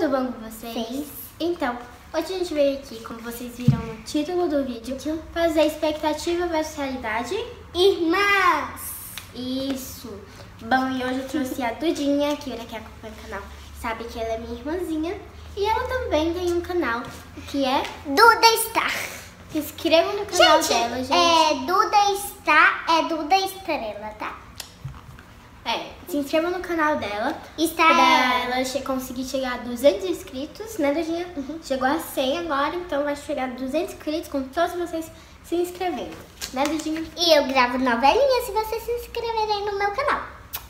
tudo bom com vocês? Sim. Então, hoje a gente veio aqui, como vocês viram no título do vídeo, fazer expectativa versus realidade. Irmãs! Isso! Bom, e hoje eu trouxe a Dudinha, que olha que acompanha o canal, sabe que ela é minha irmãzinha. E ela também tem um canal, que é Duda Star. Se inscrevam no canal Gente, dela, gente. é Duda Star, é Duda Estrela, tá? É, se inscrevam no canal dela. Está Pra ela che- conseguir chegar a 200 inscritos, né, Dudinha? Uhum. Chegou a 100 agora, então vai chegar a 200 inscritos com todos vocês se inscrevendo. Né, Dudinha? E eu gravo novelinhas se vocês se inscreverem no meu canal.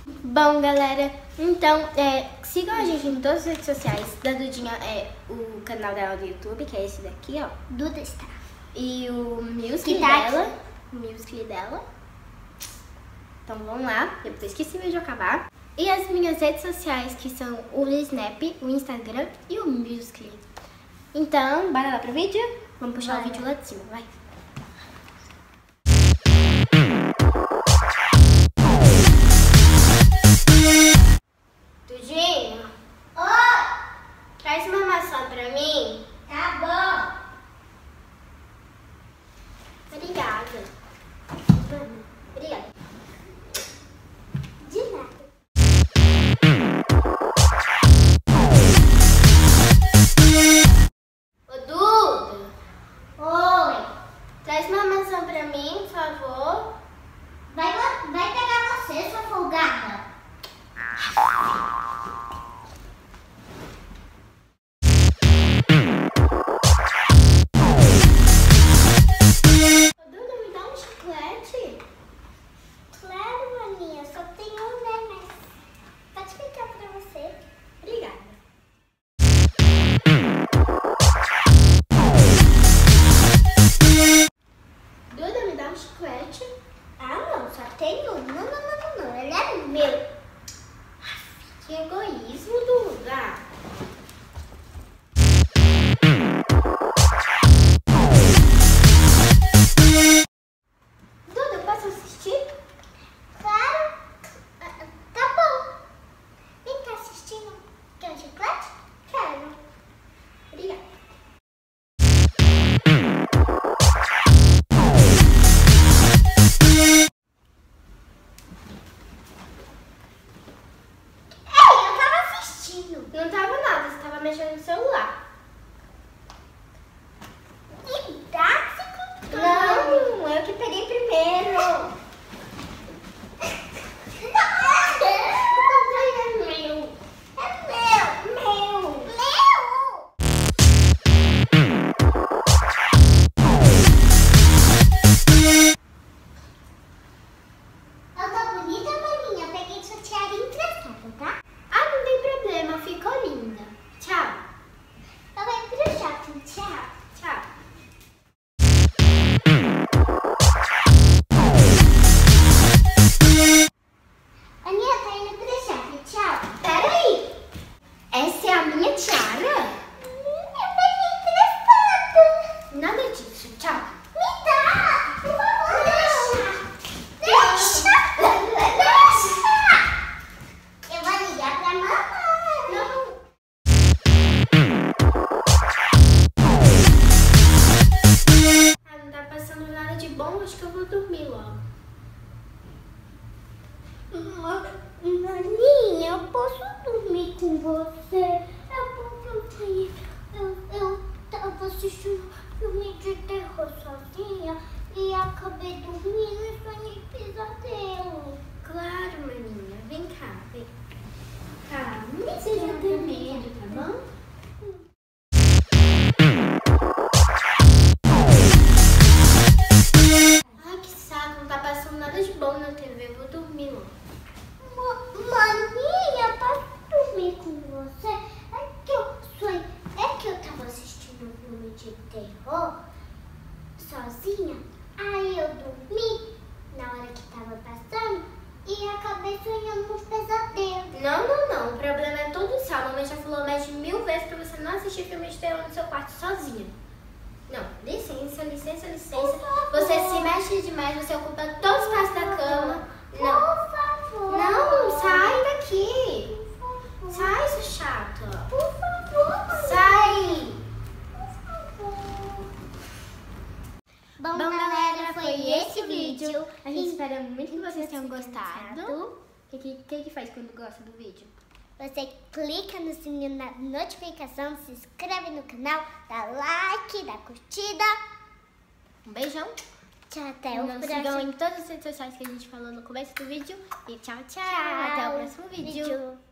Bom, galera, então é, sigam a gente em todas as redes sociais. Da Dudinha é o canal dela do YouTube, que é esse daqui, ó. Duda Star. E o Music dela. O Music dela. Então vamos lá, depois que esse vídeo acabar. E as minhas redes sociais, que são o Snap, o Instagram e o Music. Então, bora lá pro vídeo? Vamos puxar o Bora. vídeo lá de cima, vai. Tudinho, Oi! traz uma maçã pra mim. Tá bom. Obrigada. Que egoísmo, Duda. Duda, mexendo no celular. Posso dormir com você? É eu tenho. Eu, eu tava assistindo filme de terror sozinha e acabei dormindo e sonhei pesadelo. Claro, maninha. Vem cá, vem. Tá, nem seja ter medo, tá bom? assistir filme de terror no seu quarto sozinha. Não, licença, licença, licença. Você se mexe demais, você ocupa todos os espaços da cama. Não. Por favor. Não, sai daqui. Sai, seu chato. Por favor. Sai. Por favor. Bom, galera, foi esse vídeo. A gente e... espera muito que vocês tenham gostado. O que, que, que faz quando gosta do vídeo? Você clica no sininho na notificação, se inscreve no canal, dá like, dá curtida. Um beijão. Tchau, até o Nos próximo sigam em todas as redes sociais que a gente falou no começo do vídeo. E tchau, tchau. Tchau. Até o próximo vídeo. vídeo.